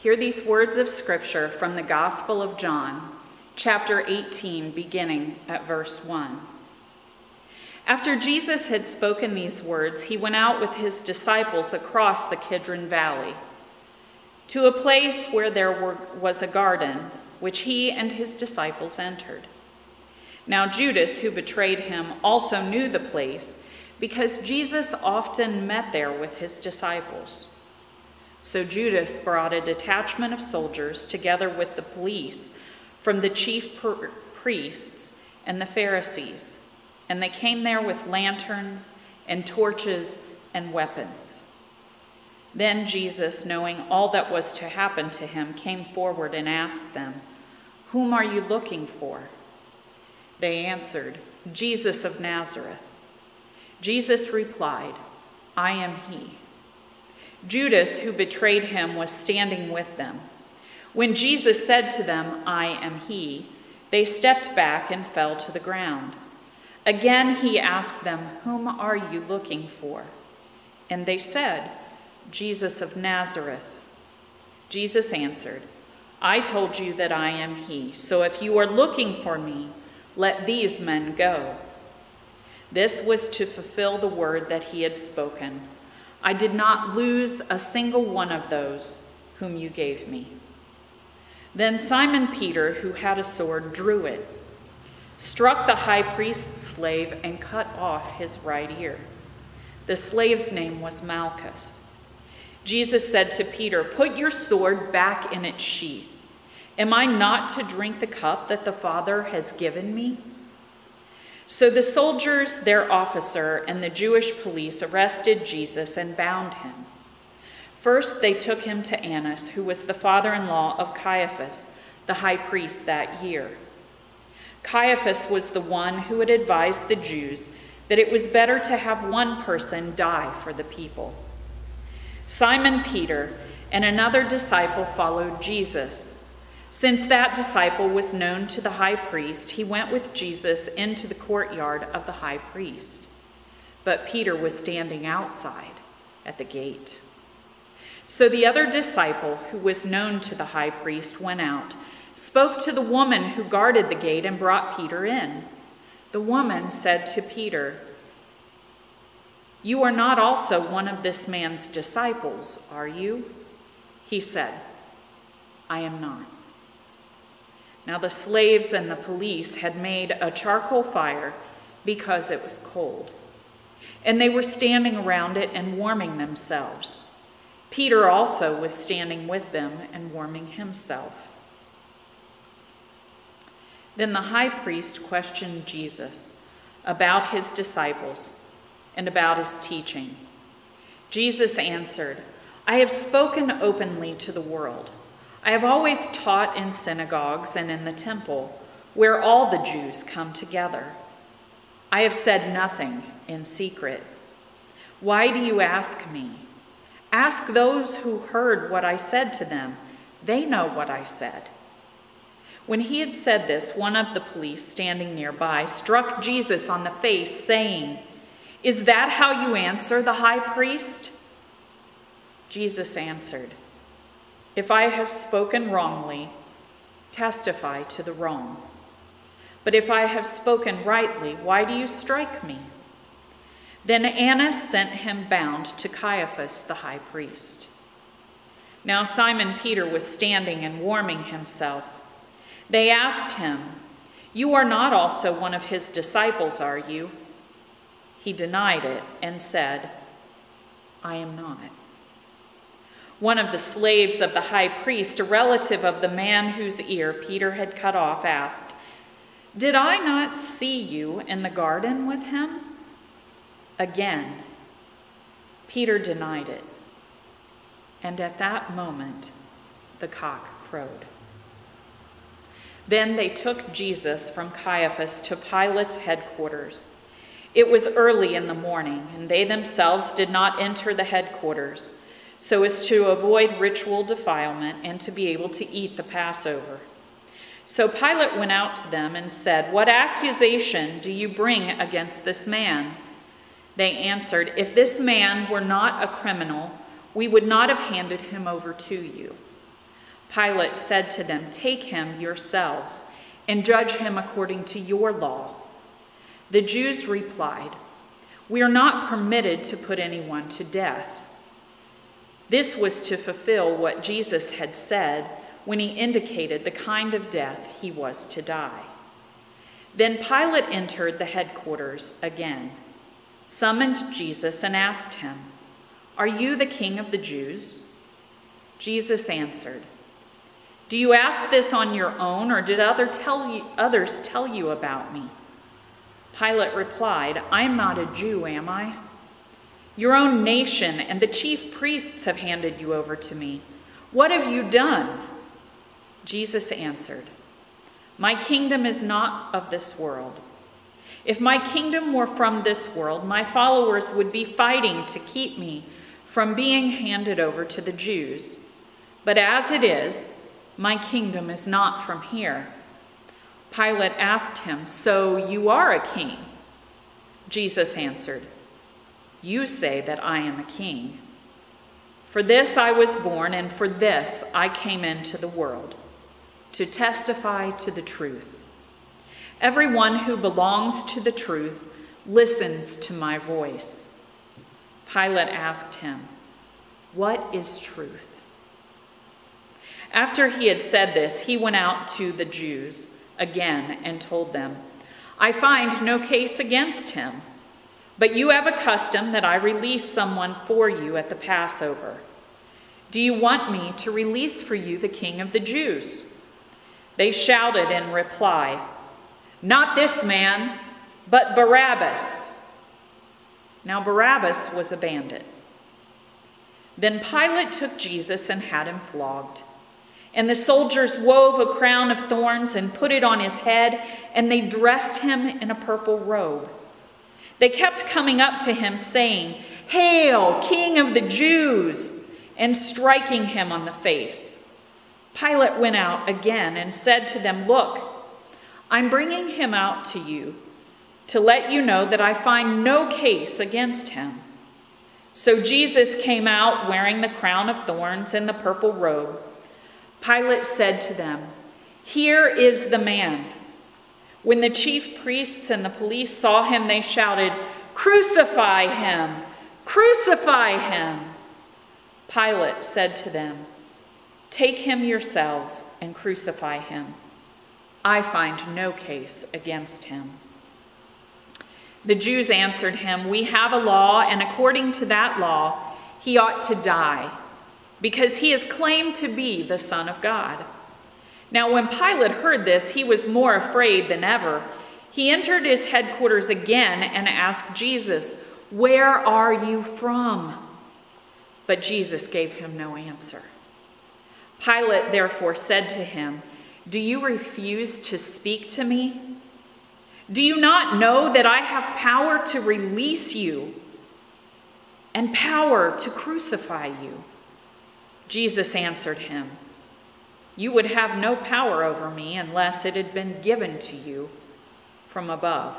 Hear these words of Scripture from the Gospel of John, chapter 18, beginning at verse 1. After Jesus had spoken these words, he went out with his disciples across the Kidron Valley to a place where there was a garden, which he and his disciples entered. Now, Judas, who betrayed him, also knew the place because Jesus often met there with his disciples. So Judas brought a detachment of soldiers together with the police from the chief priests and the Pharisees, and they came there with lanterns and torches and weapons. Then Jesus, knowing all that was to happen to him, came forward and asked them, Whom are you looking for? They answered, Jesus of Nazareth. Jesus replied, I am he. Judas, who betrayed him, was standing with them. When Jesus said to them, I am he, they stepped back and fell to the ground. Again he asked them, Whom are you looking for? And they said, Jesus of Nazareth. Jesus answered, I told you that I am he, so if you are looking for me, let these men go. This was to fulfill the word that he had spoken. I did not lose a single one of those whom you gave me. Then Simon Peter, who had a sword, drew it, struck the high priest's slave, and cut off his right ear. The slave's name was Malchus. Jesus said to Peter, Put your sword back in its sheath. Am I not to drink the cup that the Father has given me? So the soldiers, their officer, and the Jewish police arrested Jesus and bound him. First, they took him to Annas, who was the father in law of Caiaphas, the high priest that year. Caiaphas was the one who had advised the Jews that it was better to have one person die for the people. Simon Peter and another disciple followed Jesus. Since that disciple was known to the high priest, he went with Jesus into the courtyard of the high priest. But Peter was standing outside at the gate. So the other disciple, who was known to the high priest, went out, spoke to the woman who guarded the gate, and brought Peter in. The woman said to Peter, You are not also one of this man's disciples, are you? He said, I am not. Now the slaves and the police had made a charcoal fire because it was cold. And they were standing around it and warming themselves. Peter also was standing with them and warming himself. Then the high priest questioned Jesus about his disciples and about his teaching. Jesus answered, I have spoken openly to the world. I have always taught in synagogues and in the temple, where all the Jews come together. I have said nothing in secret. Why do you ask me? Ask those who heard what I said to them. They know what I said. When he had said this, one of the police standing nearby struck Jesus on the face, saying, Is that how you answer the high priest? Jesus answered, if I have spoken wrongly, testify to the wrong. But if I have spoken rightly, why do you strike me? Then Annas sent him bound to Caiaphas the high priest. Now Simon Peter was standing and warming himself. They asked him, You are not also one of his disciples, are you? He denied it and said, I am not. One of the slaves of the high priest, a relative of the man whose ear Peter had cut off, asked, Did I not see you in the garden with him? Again, Peter denied it. And at that moment, the cock crowed. Then they took Jesus from Caiaphas to Pilate's headquarters. It was early in the morning, and they themselves did not enter the headquarters so as to avoid ritual defilement and to be able to eat the Passover. So Pilate went out to them and said, What accusation do you bring against this man? They answered, If this man were not a criminal, we would not have handed him over to you. Pilate said to them, Take him yourselves and judge him according to your law. The Jews replied, We are not permitted to put anyone to death. This was to fulfill what Jesus had said when he indicated the kind of death he was to die. Then Pilate entered the headquarters again, summoned Jesus, and asked him, Are you the king of the Jews? Jesus answered, Do you ask this on your own, or did other tell you, others tell you about me? Pilate replied, I am not a Jew, am I? Your own nation and the chief priests have handed you over to me. What have you done? Jesus answered, My kingdom is not of this world. If my kingdom were from this world, my followers would be fighting to keep me from being handed over to the Jews. But as it is, my kingdom is not from here. Pilate asked him, So you are a king? Jesus answered, You say that I am a king. For this I was born, and for this I came into the world, to testify to the truth. Everyone who belongs to the truth listens to my voice. Pilate asked him, What is truth? After he had said this, he went out to the Jews again and told them, I find no case against him. But you have a custom that I release someone for you at the Passover. Do you want me to release for you the king of the Jews? They shouted in reply, Not this man, but Barabbas. Now Barabbas was a bandit. Then Pilate took Jesus and had him flogged. And the soldiers wove a crown of thorns and put it on his head, and they dressed him in a purple robe. They kept coming up to him, saying, Hail, King of the Jews! and striking him on the face. Pilate went out again and said to them, Look, I'm bringing him out to you to let you know that I find no case against him. So Jesus came out wearing the crown of thorns and the purple robe. Pilate said to them, Here is the man. When the chief priests and the police saw him, they shouted, Crucify him! Crucify him! Pilate said to them, Take him yourselves and crucify him. I find no case against him. The Jews answered him, We have a law, and according to that law, he ought to die, because he is claimed to be the Son of God. Now, when Pilate heard this, he was more afraid than ever. He entered his headquarters again and asked Jesus, Where are you from? But Jesus gave him no answer. Pilate therefore said to him, Do you refuse to speak to me? Do you not know that I have power to release you and power to crucify you? Jesus answered him, you would have no power over me unless it had been given to you from above.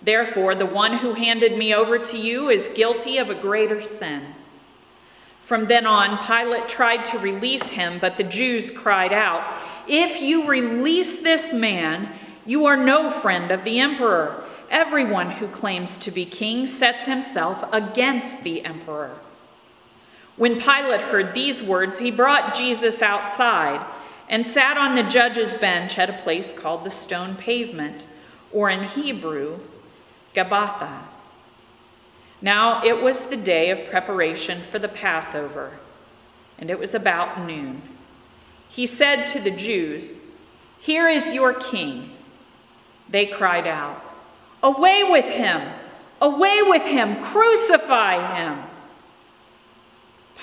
Therefore, the one who handed me over to you is guilty of a greater sin. From then on, Pilate tried to release him, but the Jews cried out, If you release this man, you are no friend of the emperor. Everyone who claims to be king sets himself against the emperor. When Pilate heard these words, he brought Jesus outside and sat on the judge's bench at a place called the stone pavement, or in Hebrew, Gabbatha. Now it was the day of preparation for the Passover, and it was about noon. He said to the Jews, Here is your king. They cried out, Away with him! Away with him! Crucify him!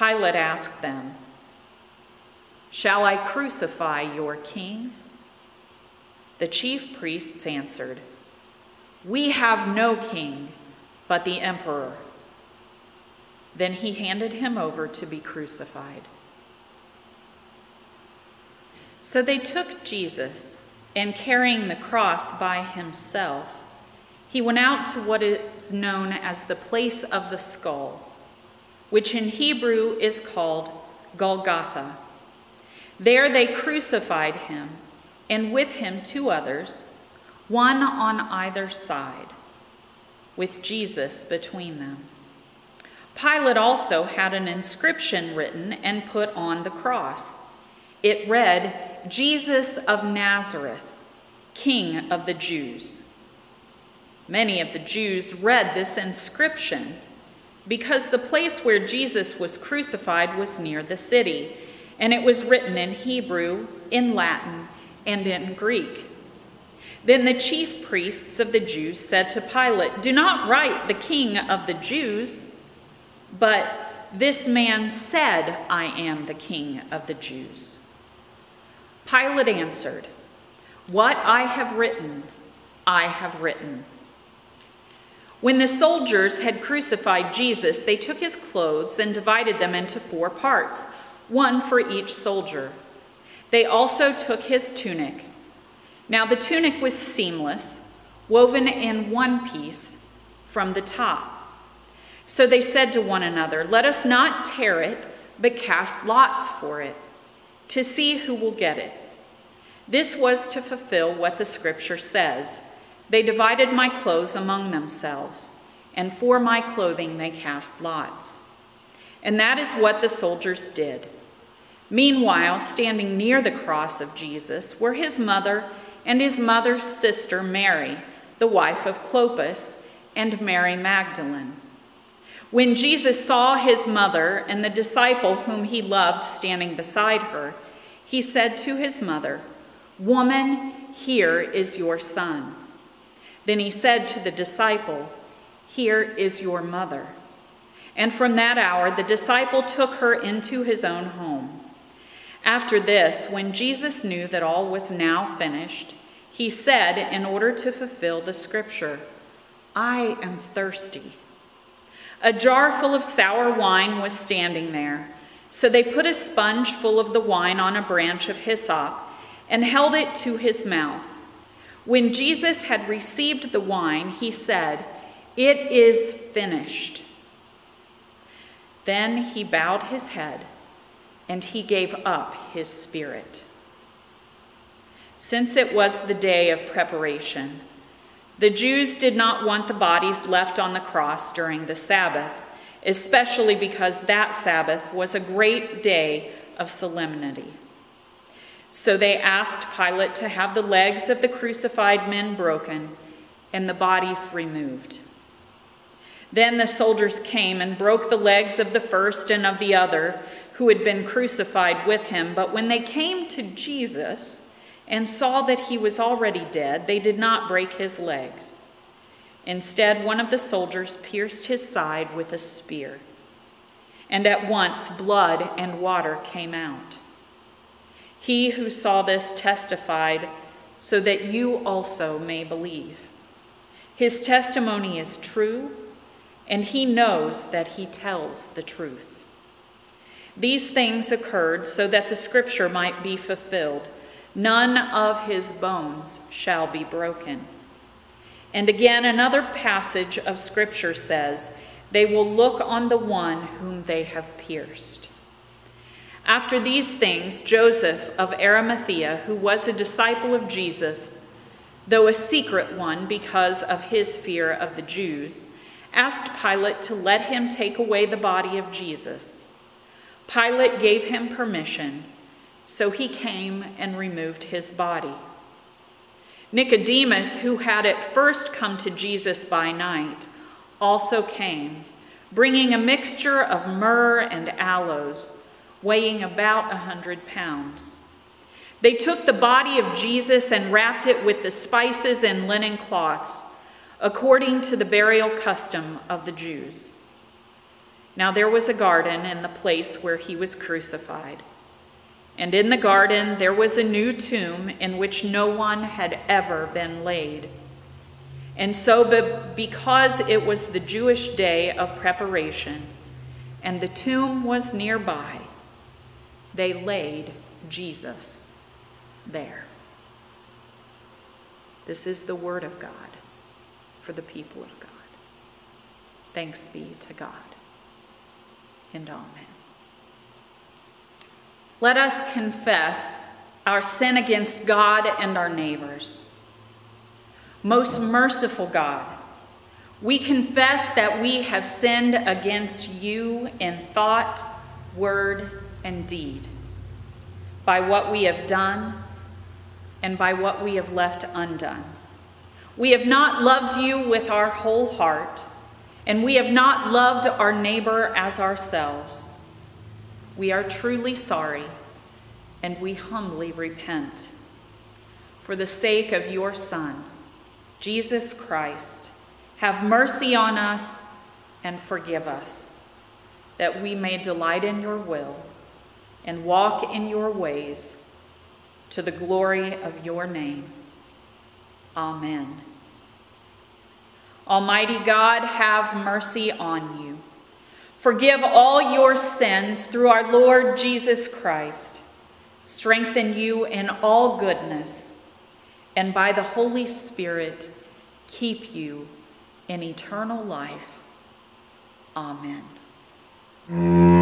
Pilate asked them, Shall I crucify your king? The chief priests answered, We have no king but the emperor. Then he handed him over to be crucified. So they took Jesus, and carrying the cross by himself, he went out to what is known as the place of the skull which in Hebrew is called Golgotha. There they crucified him, and with him two others, one on either side, with Jesus between them. Pilate also had an inscription written and put on the cross. It read, Jesus of Nazareth, King of the Jews. Many of the Jews read this inscription because the place where Jesus was crucified was near the city and it was written in Hebrew, in Latin, and in Greek. Then the chief priests of the Jews said to Pilate, Do not write the king of the Jews, but this man said, I am the king of the Jews. Pilate answered, What I have written, I have written. When the soldiers had crucified Jesus, they took his clothes and divided them into four parts one for each soldier. They also took his tunic. Now the tunic was seamless, woven in one piece from the top. So they said to one another, Let us not tear it, but cast lots for it, to see who will get it. This was to fulfill what the scripture says They divided my clothes among themselves, and for my clothing they cast lots. And that is what the soldiers did. Meanwhile, standing near the cross of Jesus were his mother and his mother's sister Mary, the wife of Clopas, and Mary Magdalene. When Jesus saw his mother and the disciple whom he loved standing beside her, he said to his mother, Woman, here is your son. Then he said to the disciple, Here is your mother. And from that hour the disciple took her into his own home. After this, when Jesus knew that all was now finished, he said, in order to fulfill the scripture, I am thirsty. A jar full of sour wine was standing there. So they put a sponge full of the wine on a branch of hyssop and held it to his mouth. When Jesus had received the wine, he said, It is finished. Then he bowed his head and he gave up his spirit. Since it was the day of preparation, the Jews did not want the bodies left on the cross during the Sabbath, especially because that Sabbath was a great day of solemnity. So they asked Pilate to have the legs of the crucified men broken and the bodies removed. Then the soldiers came and broke the legs of the first and of the other who had been crucified with him. But when they came to Jesus and saw that he was already dead, they did not break his legs. Instead, one of the soldiers pierced his side with a spear, and at once blood and water came out. He who saw this testified, so that you also may believe. His testimony is true, and he knows that he tells the truth. These things occurred so that the scripture might be fulfilled None of his bones shall be broken. And again, another passage of scripture says, They will look on the one whom they have pierced. After these things, Joseph of Arimathea, who was a disciple of Jesus, though a secret one because of his fear of the Jews, asked Pilate to let him take away the body of Jesus. Pilate gave him permission, so he came and removed his body. Nicodemus, who had at first come to Jesus by night, also came, bringing a mixture of myrrh and aloes, weighing about a hundred pounds. They took the body of Jesus and wrapped it with the spices and linen cloths, according to the burial custom of the Jews. Now there was a garden in the place where he was crucified. And in the garden there was a new tomb in which no one had ever been laid. And so, because it was the Jewish day of preparation, and the tomb was nearby, they laid Jesus there. This is the word of God for the people of God. Thanks be to God and Amen. Let us confess our sin against God and our neighbors. Most merciful God, we confess that we have sinned against you in thought, word, and deed, by what we have done and by what we have left undone. We have not loved you with our whole heart, and we have not loved our neighbor as ourselves. We are truly sorry, and we humbly repent. For the sake of your Son, Jesus Christ, have mercy on us and forgive us, that we may delight in your will and walk in your ways to the glory of your name. Amen. Almighty God, have mercy on you. Forgive all your sins through our Lord Jesus Christ. Strengthen you in all goodness, and by the Holy Spirit, keep you in eternal life. Amen. Thank